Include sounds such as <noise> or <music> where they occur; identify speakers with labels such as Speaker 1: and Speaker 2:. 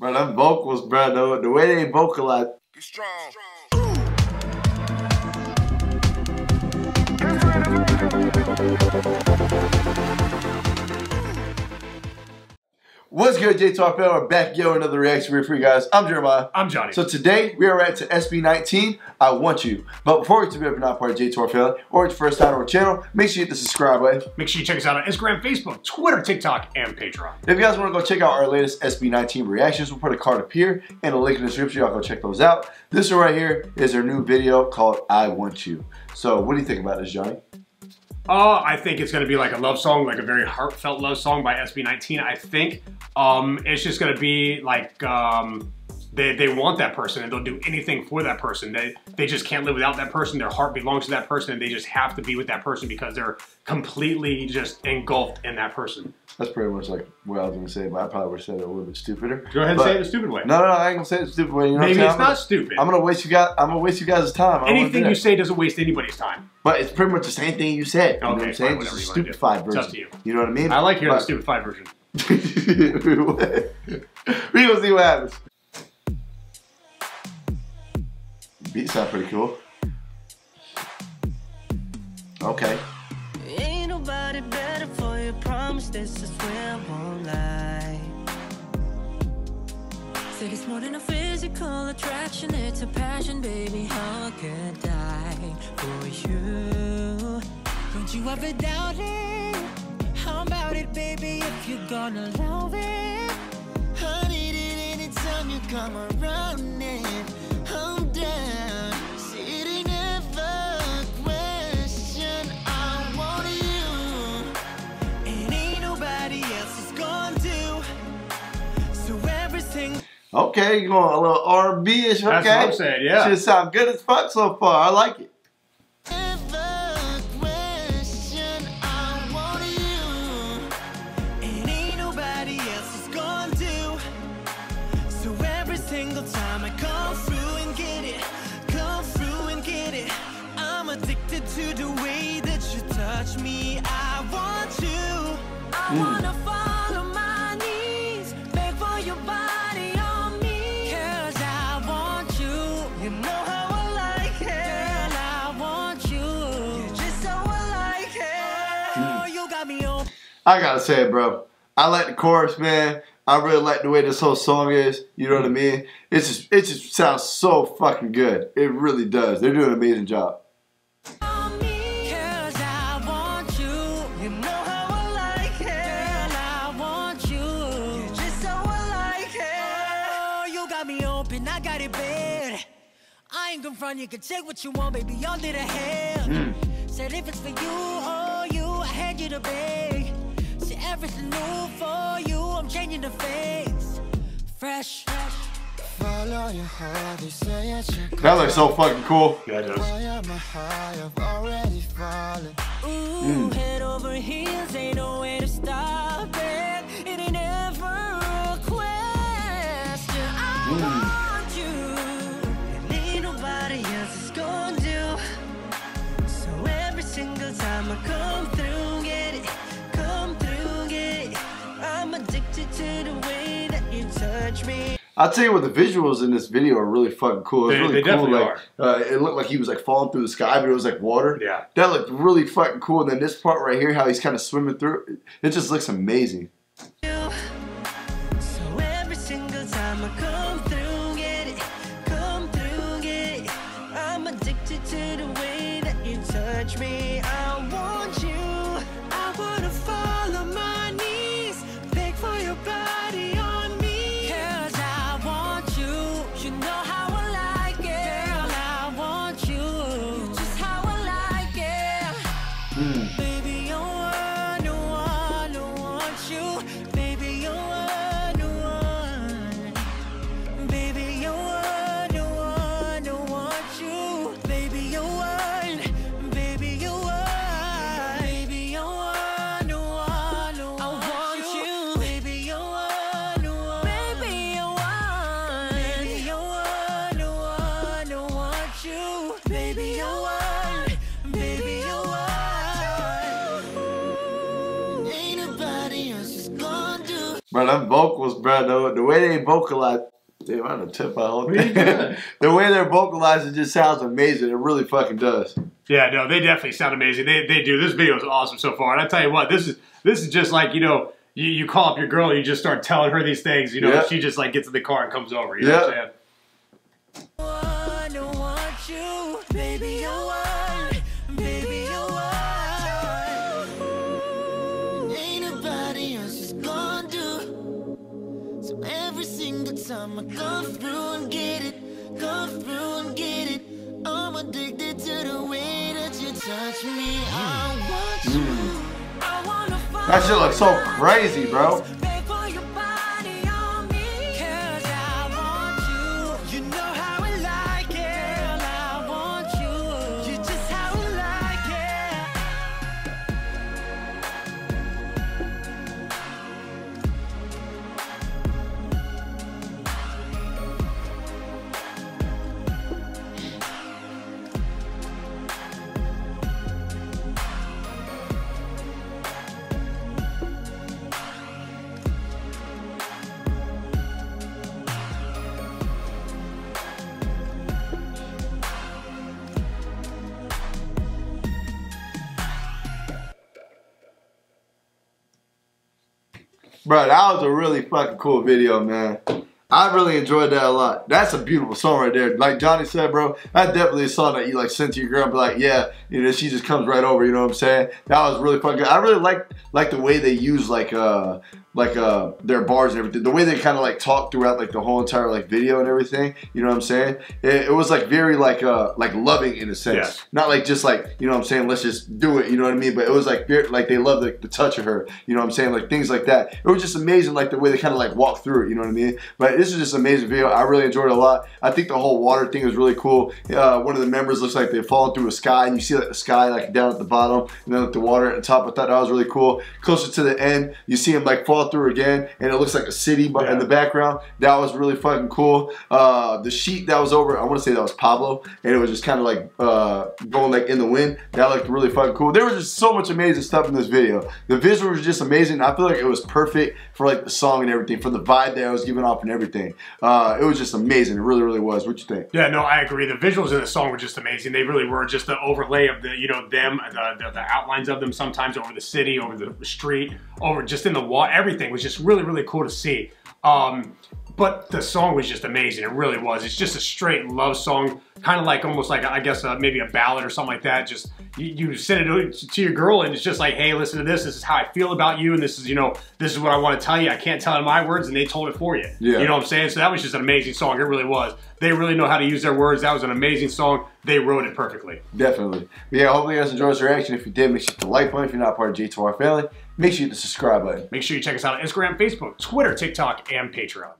Speaker 1: Bro, them vocals, bro, the, the way they vocalize.
Speaker 2: Be strong.
Speaker 1: What's good, J Talk We're back, yo, another reaction video for you guys. I'm Jeremiah.
Speaker 3: I'm Johnny.
Speaker 1: So today we are at to SB19. I want you. But before we submit, if you're not part of J2R family or it's your first time on our channel, make sure you hit the subscribe button.
Speaker 3: Make sure you check us out on Instagram, Facebook, Twitter, TikTok, and Patreon.
Speaker 1: If you guys want to go check out our latest SB19 reactions, we'll put a card up here and a link in the description. Y'all go check those out. This one right here is our new video called I Want You. So what do you think about this, Johnny?
Speaker 3: Uh, I think it's to be like a love song, like a very heartfelt love song by SB19. I think um, it's just to be like um, they, they want that person and they'll do anything for that person. They, they just can't live without that person. Their heart belongs to that person and they just have to be with that person because they're completely just engulfed in that person.
Speaker 1: That's pretty much like what I was gonna say, but I probably would have said it a little bit stupider.
Speaker 3: Go ahead and
Speaker 1: But-
Speaker 3: say it the stupid way.
Speaker 1: No, no, no, I ain't gonna say it the stupid way. You know
Speaker 3: Maybe it's
Speaker 1: I'm
Speaker 3: not stupid.
Speaker 1: I'm gonna waste you guys. I'm gonna waste you guys' time. I don't wanna do
Speaker 3: Anything you say doesn't waste anybody's time.
Speaker 1: but it's pretty much the same thing you said. You know what
Speaker 3: Okay,
Speaker 1: I'm saying?
Speaker 3: fine,
Speaker 1: Just a
Speaker 3: whatever you wanna do.
Speaker 1: stupefied
Speaker 3: It's
Speaker 1: version.
Speaker 3: up to you.
Speaker 1: You know what I mean?
Speaker 3: I like hearing the
Speaker 1: But-
Speaker 3: stupid five version. <laughs>
Speaker 1: we gonna see what happens. Beat sound pretty cool. Okay.
Speaker 4: Ain't nobody better for you. Promise this, I swear I won't lie. It's more than a physical attraction, it's a passion, baby. How could for you. Don't you ever doubt it? How about it, baby, if you're gonna love it? I need it anytime you come around it.
Speaker 1: Okay, you going a little R&B-ish, okay?
Speaker 3: That's what I'm saying, yeah.
Speaker 1: Should sound good as fuck so far. I like it.
Speaker 4: Never question, I want you. And ain't nobody else is gonna do. So every single time I come through and get it, come through and get it. I'm addicted to the way that you touch me. I want you. I mm. wanna I
Speaker 1: gotta say it, bro. I like the chorus, man. I really like the way this whole song is. You know what I mm. mean? It's just, it just sounds so fucking good. It really does. They're doing an amazing job.
Speaker 4: on me. 'Cause I want you. You know how I like it. Girl, I want you. You're just how I like it. Oh, you got me open, I got it bad. I ain't confront, you can take what you want, baby. Y'all did a hell. Mm. Said if it's for you, oh, you, I hand you the bag. See everything new for you, I'm changing the face. Fresh.
Speaker 2: Follow your heart, they say it's your
Speaker 1: That looks so fucking cool.
Speaker 3: Yeah, it does.
Speaker 2: Why am I high? I've already fallen.
Speaker 4: Ooh, mm. head over heels, ain't no way to stop it. It ain't ever a question. I mm. want you, and ain't nobody else is gonna do. So every single time I come through,
Speaker 1: I'll tell you what, the visuals in this video are really fucking cool. It's
Speaker 3: They-
Speaker 1: really
Speaker 3: they
Speaker 1: cool.
Speaker 3: definitely
Speaker 1: like, Uh, it looked like he was like falling through the sky, but it was like water.
Speaker 3: Yeah.
Speaker 1: That looked really fucking cool. And then this part right here, how he's kind of swimming through, it just looks amazing.
Speaker 4: you. So it.
Speaker 1: Bro, them vocals, bro, the, the way they vocalize, damn, I don't tip my whole thing. <laughs> the way they're vocalizing just sounds amazing. It really fucking does.
Speaker 3: Yeah, no, they definitely sound amazing. They, they do. This video is awesome so far. And I tell you what, this is this is just like you know, you, you call up your girl, you just start telling her these things. You know,
Speaker 1: Yeah.
Speaker 3: she just like gets in the car and comes over. You know what I'm saying?
Speaker 2: Single time I come through and get it, come through and get it. I'm addicted to the way that you touch me. I want you.
Speaker 4: I wanna find
Speaker 1: That shit looks so crazy, bro. Bro, that was a really fucking cool video, man. I really enjoyed that a lot. That's a beautiful song right there. Like Johnny said, bro, that's definitely a song that you like send to your girl and be like, yeah, you know, she just comes right over, you know what I'm saying? That was really fucking good. I really like like the way they use like uh like uh their bars and everything. The way they kind of like talk throughout like the whole entire like video and everything. You know what I'm saying? It, it was like very like uh like loving in a sense.
Speaker 3: Yes.
Speaker 1: Not like just like, you know what I'm saying, let's just do it, you know what I mean? But it was like very, like they love the, the touch of her, you know what I'm saying? Like things like that. It was just amazing like the way they kind of like walk through it, you know what I mean? But this is just an amazing video. I really enjoyed it a lot. I think the whole water thing was really cool. Uh, one of the members looks like they've fallen through a sky and you see like the sky like down at the bottom and then like the water at the top. I thought that was really cool. Closer to the end, you see him like fall through again and it looks like a city but in the background. That was really fucking cool. Uh, the sheet that was over, I want to say that was Pablo, and it was just kind of like uh, going like in the wind. That looked really fucking cool. There was just so much amazing stuff in this video. The visuals were just amazing. I feel like it was perfect for like the song and everything, for the vibe that I was giving off and everything. Uh, it was just amazing. It really, really was. What you think?
Speaker 3: Yeah, no, I agree. The visuals in the song were just amazing. They really were just the overlay of the, you know, them, the, the, the outlines of them sometimes over the city, over the street, over just in the wall. Everything was just really, really cool to see. Um, but the song was just amazing. It really was. It's just a straight love song, kind of like almost like I guess uh, maybe a ballad or something like that. Just you, you send it to- your girl, and it's just like, hey, listen to this. This is how I feel about you, and this is you know this is what I want to tell you. I can't tell it in my words, and they told it for you.
Speaker 1: Yeah.
Speaker 3: You know what I'm saying? So that was just an amazing song. It really was. They really know how to use their words. That was an amazing song. They wrote it perfectly.
Speaker 1: Definitely. But yeah, hopefully you guys enjoyed this reaction. If you did, make sure you hit the like button. If you're not part of J2R family, make sure you hit the subscribe button.
Speaker 3: Make sure you check us out on Instagram, Facebook, Twitter, TikTok, and Patreon.